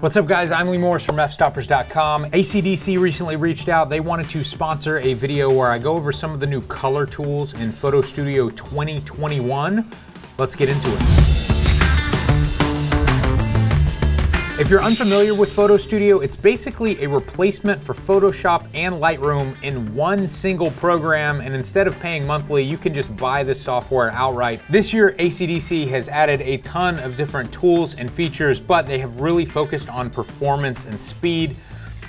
What's up guys, I'm Lee Morris from fstoppers.com. ACDSee recently reached out. They wanted to sponsor a video where I go over some of the new color tools in Photo Studio 2021. Let's get into it. If you're unfamiliar with Photo Studio, it's basically a replacement for Photoshop and Lightroom in one single program, and instead of paying monthly, you can just buy this software outright. This year, ACDSee has added a ton of different tools and features, but they have really focused on performance and speed.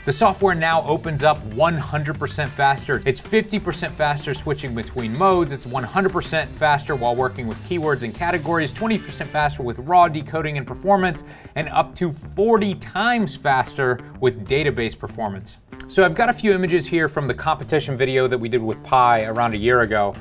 The software now opens up 100% faster. It's 50% faster switching between modes. It's 100% faster while working with keywords and categories, 20% faster with raw decoding and performance, and up to 40 times faster with database performance. So I've got a few images here from the competition video that we did with Pye around a year ago.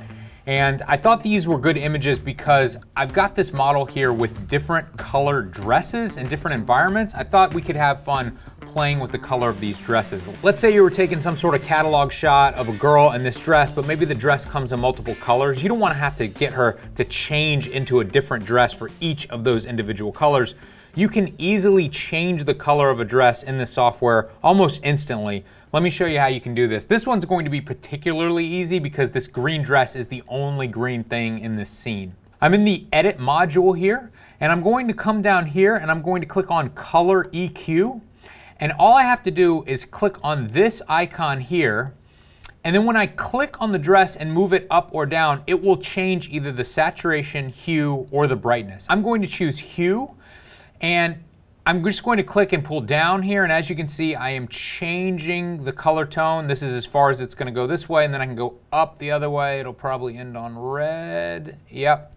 And I thought these were good images because I've got this model here with different color dresses and different environments. I thought we could have fun playing with the color of these dresses. Let's say you were taking some sort of catalog shot of a girl in this dress, but maybe the dress comes in multiple colors. You don't wanna have to get her to change into a different dress for each of those individual colors. You can easily change the color of a dress in this software almost instantly. Let me show you how you can do this. This one's going to be particularly easy because this green dress is the only green thing in this scene. I'm in the edit module here, and I'm going to come down here and I'm going to click on color EQ. And all I have to do is click on this icon here. And then when I click on the dress and move it up or down, it will change either the saturation, hue, or the brightness. I'm going to choose hue and I'm just going to click and pull down here. And as you can see, I am changing the color tone. This is as far as it's gonna go this way. And then I can go up the other way. It'll probably end on red. Yep.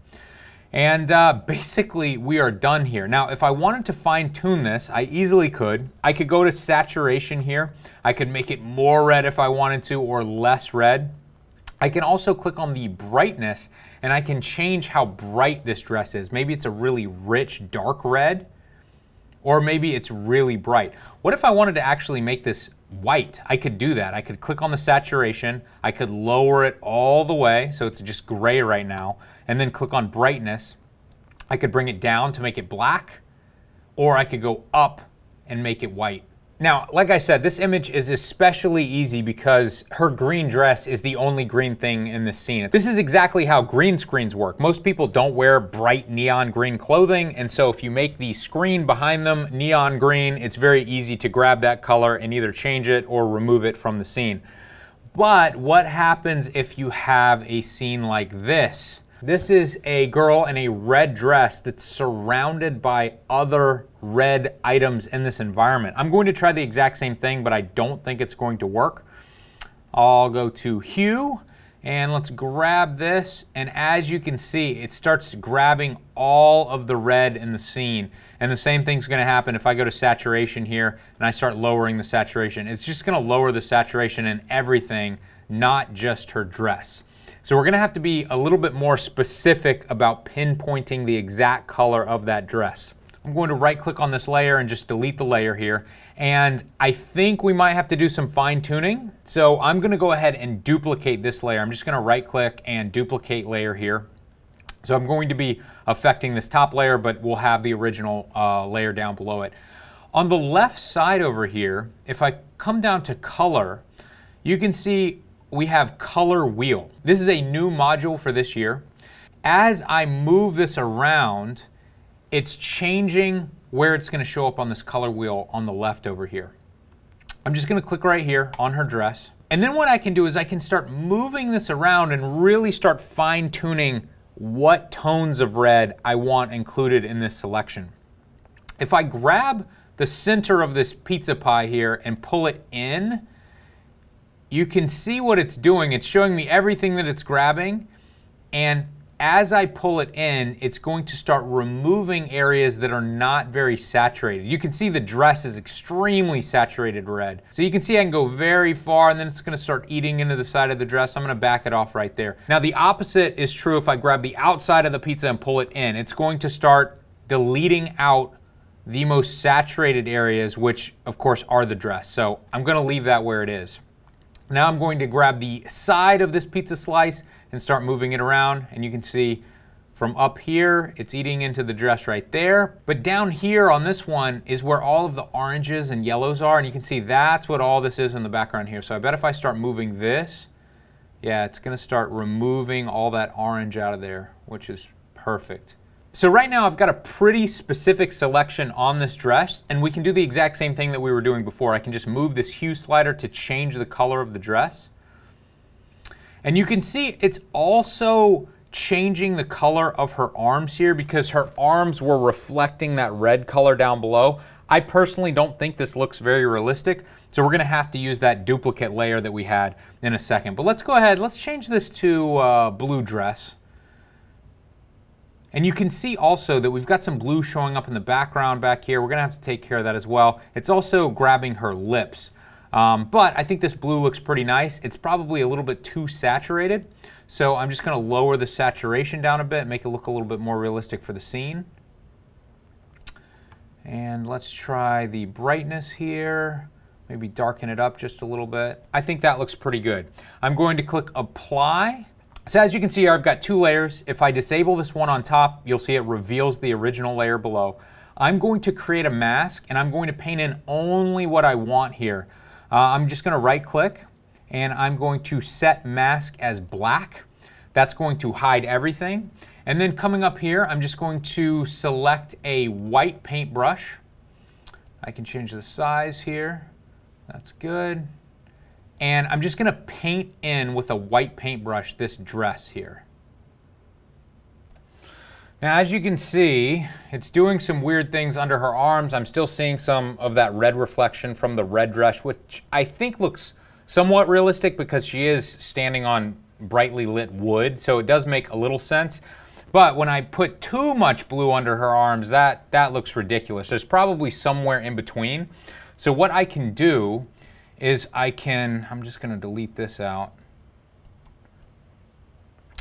And uh, basically, we are done here. Now, if I wanted to fine tune this, I easily could. I could go to saturation here. I could make it more red if I wanted to, or less red. I can also click on the brightness, and I can change how bright this dress is. Maybe it's a really rich, dark red, or maybe it's really bright. What if I wanted to actually make this white? I could do that. I could click on the saturation. I could lower it all the way, so it's just gray right now and then click on brightness. I could bring it down to make it black, or I could go up and make it white. Now, like I said, this image is especially easy because her green dress is the only green thing in this scene. This is exactly how green screens work. Most people don't wear bright neon green clothing, and so if you make the screen behind them neon green, it's very easy to grab that color and either change it or remove it from the scene. But what happens if you have a scene like this? This is a girl in a red dress that's surrounded by other red items in this environment. I'm going to try the exact same thing, but I don't think it's going to work. I'll go to hue and let's grab this. And as you can see, it starts grabbing all of the red in the scene. And the same thing's gonna happen if I go to saturation here and I start lowering the saturation. It's just gonna lower the saturation in everything, not just her dress. So we're gonna have to be a little bit more specific about pinpointing the exact color of that dress. I'm going to right click on this layer and just delete the layer here. And I think we might have to do some fine tuning. So I'm gonna go ahead and duplicate this layer. I'm just gonna right click and duplicate layer here. So I'm going to be affecting this top layer, but we'll have the original uh, layer down below it. On the left side over here, if I come down to color, you can see we have color wheel. This is a new module for this year. As I move this around, it's changing where it's gonna show up on this color wheel on the left over here. I'm just gonna click right here on her dress. And then what I can do is I can start moving this around and really start fine tuning what tones of red I want included in this selection. If I grab the center of this pizza pie here and pull it in, you can see what it's doing. It's showing me everything that it's grabbing. And as I pull it in, it's going to start removing areas that are not very saturated. You can see the dress is extremely saturated red. So you can see I can go very far and then it's gonna start eating into the side of the dress. I'm gonna back it off right there. Now the opposite is true if I grab the outside of the pizza and pull it in. It's going to start deleting out the most saturated areas, which of course are the dress. So I'm gonna leave that where it is. Now I'm going to grab the side of this pizza slice and start moving it around and you can see From up here, it's eating into the dress right there. But down here on this one is where all of the oranges and yellows are. And you can see that's what all this is in the background here. So I bet if I start moving this, yeah, it's gonna start removing all that orange out of there, which is perfect. So right now I've got a pretty specific selection on this dress and we can do the exact same thing that we were doing before. I can just move this hue slider to change the color of the dress. And you can see it's also changing the color of her arms here because her arms were reflecting that red color down below. I personally don't think this looks very realistic, so we're gonna have to use that duplicate layer that we had in a second. But let's go ahead, let's change this to uh, blue dress. And you can see also that we've got some blue showing up in the background back here. We're gonna have to take care of that as well. It's also grabbing her lips. Um, but I think this blue looks pretty nice. It's probably a little bit too saturated. So I'm just going to lower the saturation down a bit, make it look a little bit more realistic for the scene. And let's try the brightness here. Maybe darken it up just a little bit. I think that looks pretty good. I'm going to click apply. So as you can see here, I've got two layers. If I disable this one on top, you'll see it reveals the original layer below. I'm going to create a mask and I'm going to paint in only what I want here. Uh, I'm just going to right click and I'm going to set mask as black. That's going to hide everything. And then coming up here, I'm just going to select a white paintbrush. I can change the size here. That's good. And I'm just gonna paint in with a white paintbrush this dress here. Now, as you can see, it's doing some weird things under her arms. I'm still seeing some of that red reflection from the red dress, which I think looks somewhat realistic because she is standing on brightly lit wood, so it does make a little sense. But when I put too much blue under her arms, that, that looks ridiculous. There's probably somewhere in between. So what I can do is I can, I'm just gonna delete this out.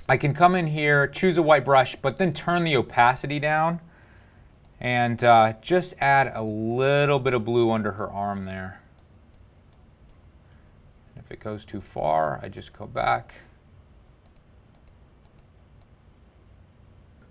I can come in here, choose a white brush, but then turn the opacity down and uh, just add a little bit of blue under her arm there. If it goes too far, I just go back.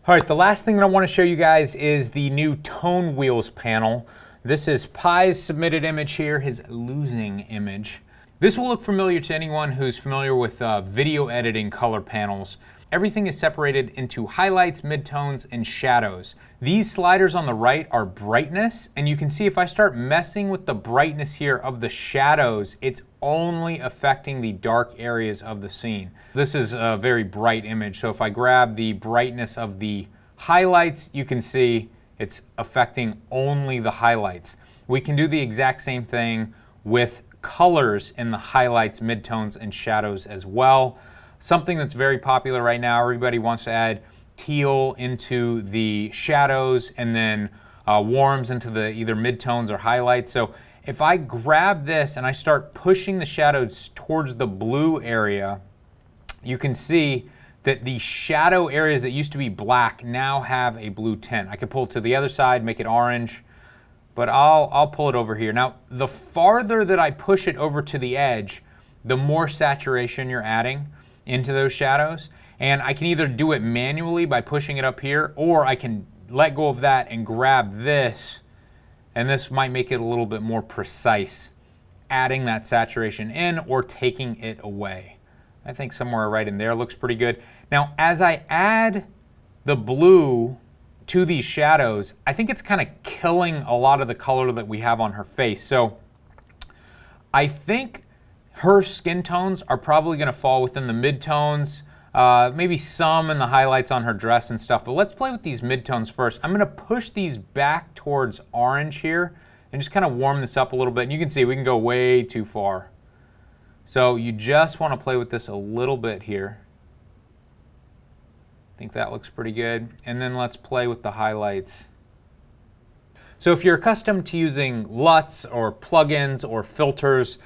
All right, the last thing that I want to show you guys is the new tone wheels panel. This is Pye's submitted image here, his losing image. This will look familiar to anyone who's familiar with uh, video editing color panels. Everything is separated into highlights, midtones, and shadows. These sliders on the right are brightness, and you can see if I start messing with the brightness here of the shadows, it's only affecting the dark areas of the scene. This is a very bright image, so if I grab the brightness of the highlights, you can see it's affecting only the highlights. We can do the exact same thing with colors in the highlights, midtones, and shadows as well something that's very popular right now. Everybody wants to add teal into the shadows and then uh, warms into the either midtones or highlights. So if I grab this and I start pushing the shadows towards the blue area, you can see that the shadow areas that used to be black now have a blue tint. I could pull to the other side, make it orange, but I'll, I'll pull it over here. Now, the farther that I push it over to the edge, the more saturation you're adding into those shadows. And I can either do it manually by pushing it up here, or I can let go of that and grab this, and this might make it a little bit more precise, adding that saturation in or taking it away. I think somewhere right in there looks pretty good. Now, as I add the blue to these shadows, I think it's kind of killing a lot of the color that we have on her face. So I think her skin tones are probably going to fall within the midtones, uh, maybe some in the highlights on her dress and stuff. But let's play with these midtones first. I'm going to push these back towards orange here and just kind of warm this up a little bit. And you can see we can go way too far. So you just want to play with this a little bit here. I think that looks pretty good. And then let's play with the highlights. So if you're accustomed to using LUTs or plugins or filters,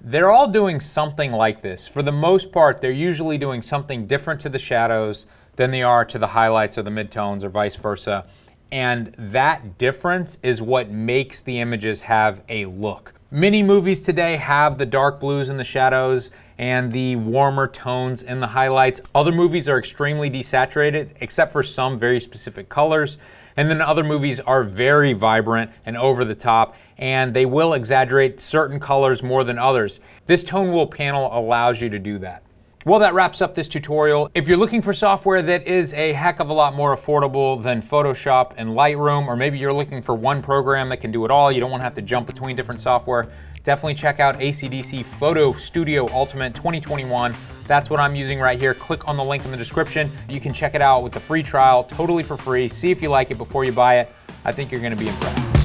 they're all doing something like this. For the most part, they're usually doing something different to the shadows than they are to the highlights or the midtones or vice versa. And that difference is what makes the images have a look. Many movies today have the dark blues and the shadows and the warmer tones in the highlights. Other movies are extremely desaturated, except for some very specific colors. And then other movies are very vibrant and over the top, and they will exaggerate certain colors more than others. This tone wheel panel allows you to do that. Well, that wraps up this tutorial. If you're looking for software that is a heck of a lot more affordable than Photoshop and Lightroom, or maybe you're looking for one program that can do it all, you don't want to have to jump between different software, definitely check out ACDSee Photo Studio Ultimate 2021. That's what I'm using right here. Click on the link in the description. You can check it out with the free trial, totally for free. See if you like it before you buy it. I think you're going to be impressed.